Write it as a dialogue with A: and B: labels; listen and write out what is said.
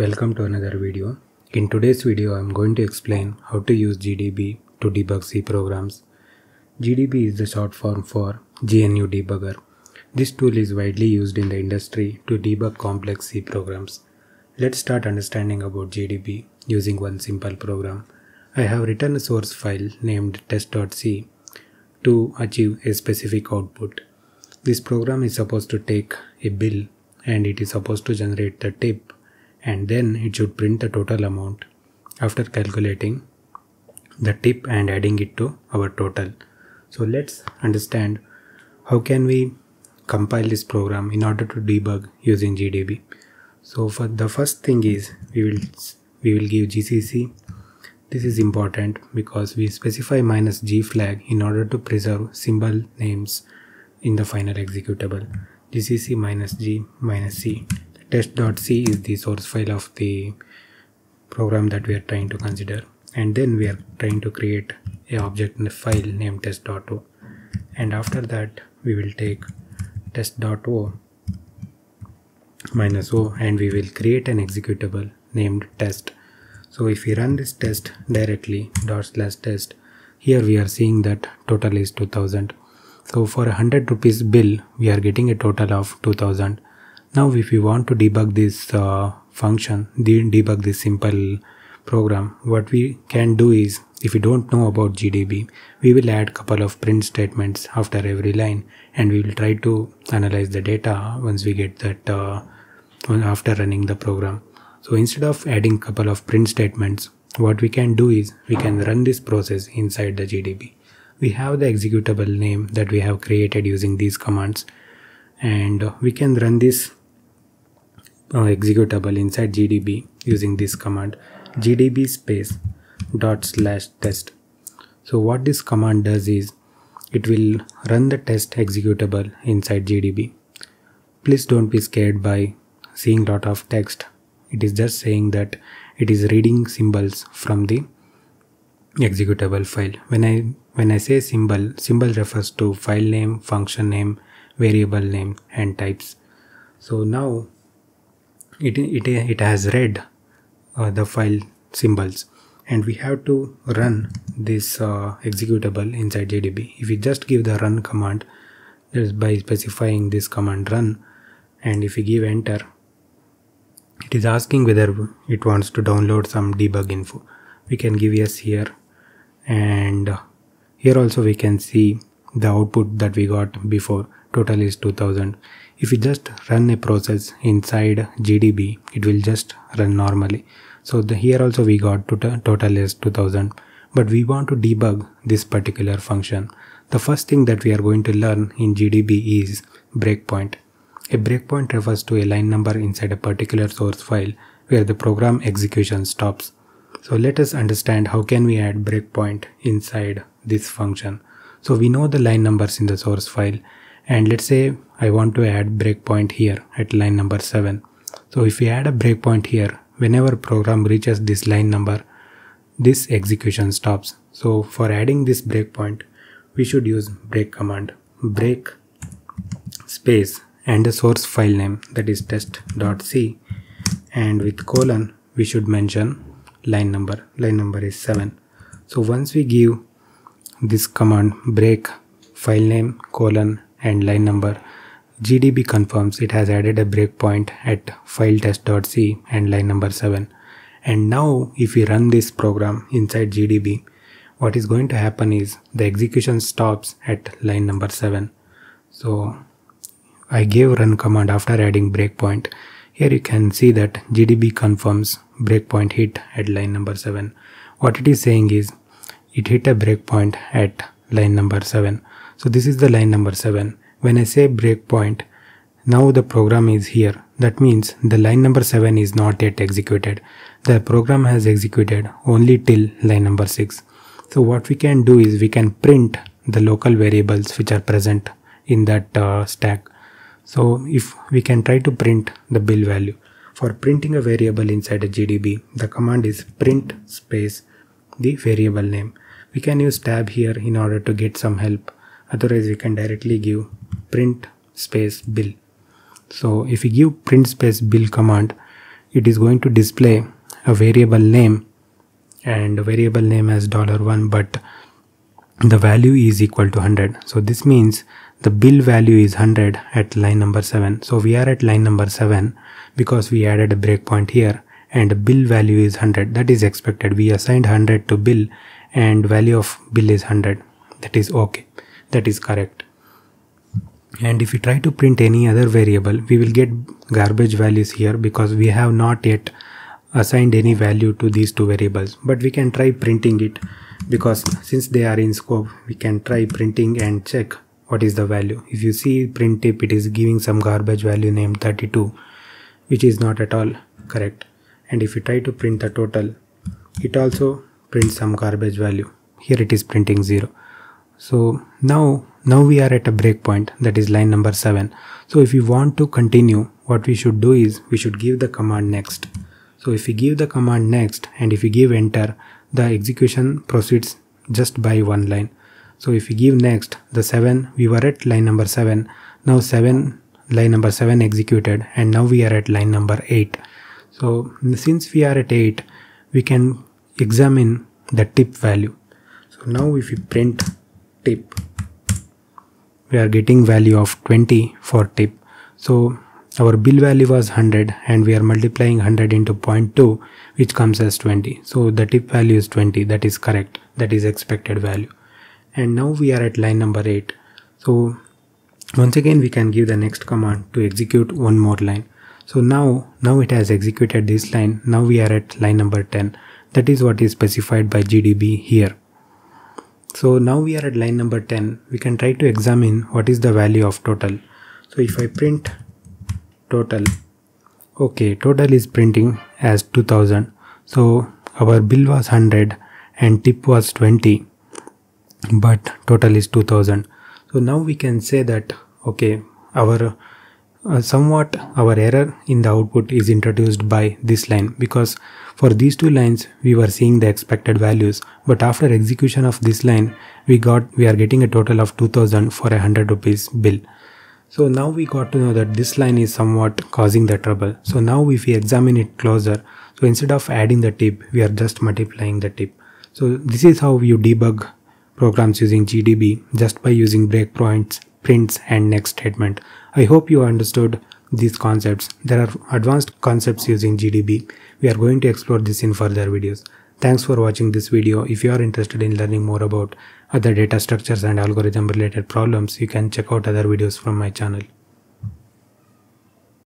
A: Welcome to another video. In today's video, I'm going to explain how to use GDB to debug C programs. GDB is the short form for GNU Debugger. This tool is widely used in the industry to debug complex C programs. Let's start understanding about GDB using one simple program. I have written a source file named test.c to achieve a specific output. This program is supposed to take a bill and it is supposed to generate the tip and then it should print the total amount after calculating the tip and adding it to our total. So let's understand how can we compile this program in order to debug using GDB. So for the first thing is we will we will give GCC. This is important because we specify minus G flag in order to preserve symbol names in the final executable. GCC minus G minus C. Test.c is the source file of the program that we are trying to consider. And then we are trying to create a object in a file named test.o and after that we will take test.o minus o and we will create an executable named test. So if we run this test directly dot slash test here we are seeing that total is 2000 so for a 100 rupees bill we are getting a total of 2000 now if we want to debug this uh, function debug this simple program what we can do is if we don't know about GDB we will add a couple of print statements after every line and we will try to analyze the data once we get that uh, after running the program. So instead of adding couple of print statements what we can do is we can run this process inside the GDB we have the executable name that we have created using these commands and we can run this uh, executable inside GDB using this command gdb space dot slash test. So what this command does is it will run the test executable inside gdb please don't be scared by seeing lot of text. It is just saying that it is reading symbols from the executable file. When i when i say symbol symbol refers to file name function name variable name and types. So now it it, it has read uh, the file symbols and we have to run this uh, executable inside GDB. If we just give the run command just by specifying this command run and if we give enter it is asking whether it wants to download some debug info. We can give yes here and here also we can see the output that we got before. Total is 2000 if we just run a process inside GDB it will just run normally. So the, here also we got to total is 2000 but we want to debug this particular function. The first thing that we are going to learn in GDB is breakpoint. A breakpoint refers to a line number inside a particular source file where the program execution stops. So let us understand how can we add breakpoint inside this function so we know the line numbers in the source file. And let's say I want to add breakpoint here at line number 7 so if we add a breakpoint here whenever program reaches this line number this execution stops. So for adding this breakpoint we should use break command. Break space and the source file name that is test.c and with colon we should mention line number. Line number is 7 so once we give this command break file name colon and line number. Gdb confirms it has added a breakpoint at file test.c and line number 7 and now if we run this program inside gdb what is going to happen is the execution stops at line number 7 so i gave run command after adding breakpoint. Here you can see that gdb confirms breakpoint hit at line number 7 what it is saying is it hit a breakpoint at line number 7 so this is the line number 7 when I say breakpoint now the program is here. That means the line number 7 is not yet executed. The program has executed only till line number 6 so what we can do is we can print the local variables which are present in that uh, stack. So if we can try to print the bill value. For printing a variable inside a GDB the command is print space the variable name. We can use tab here in order to get some help. Otherwise we can directly give print space bill. So if we give print space bill command it is going to display a variable name and variable name as dollar $1 but the value is equal to 100 so this means the bill value is 100 at line number 7 so we are at line number 7 because we added a breakpoint here and bill value is 100 that is expected. We assigned 100 to bill and value of bill is 100 that is okay. That is correct. And if we try to print any other variable we will get garbage values here because we have not yet assigned any value to these two variables. But we can try printing it because since they are in scope we can try printing and check what is the value. If you see printf it is giving some garbage value named 32 which is not at all correct and if you try to print the total it also prints some garbage value. Here it is printing 0 so now now we are at a breakpoint that is line number 7 so if we want to continue what we should do is we should give the command next. So if we give the command next and if we give enter the execution proceeds just by one line. So if we give next the 7 we were at line number 7 now 7 line number 7 executed and now we are at line number 8 so since we are at 8 we can examine the tip value. So now if we print tip we are getting value of 20 for tip. So our bill value was 100 and we are multiplying 100 into 0.2 which comes as 20 so the tip value is 20 that is correct. That is expected value. And now we are at line number 8 so once again we can give the next command to execute one more line so now now it has executed this line. Now we are at line number 10 that is what is specified by gdb here. So now we are at line number 10 we can try to examine what is the value of total. So if i print total okay total is printing as 2000 so our bill was 100 and tip was 20 but total is 2000 so now we can say that okay our uh, somewhat our error in the output is introduced by this line because for these two lines we were seeing the expected values but after execution of this line we got we are getting a total of 2000 for a 100 rupees bill. So now we got to know that this line is somewhat causing the trouble. So now if we examine it closer so instead of adding the tip we are just multiplying the tip. So this is how you debug programs using GDB just by using breakpoints, prints and next statement. I hope you understood these concepts. There are advanced concepts using GDB. We are going to explore this in further videos. Thanks for watching this video. If you are interested in learning more about other data structures and algorithm related problems, you can check out other videos from my channel.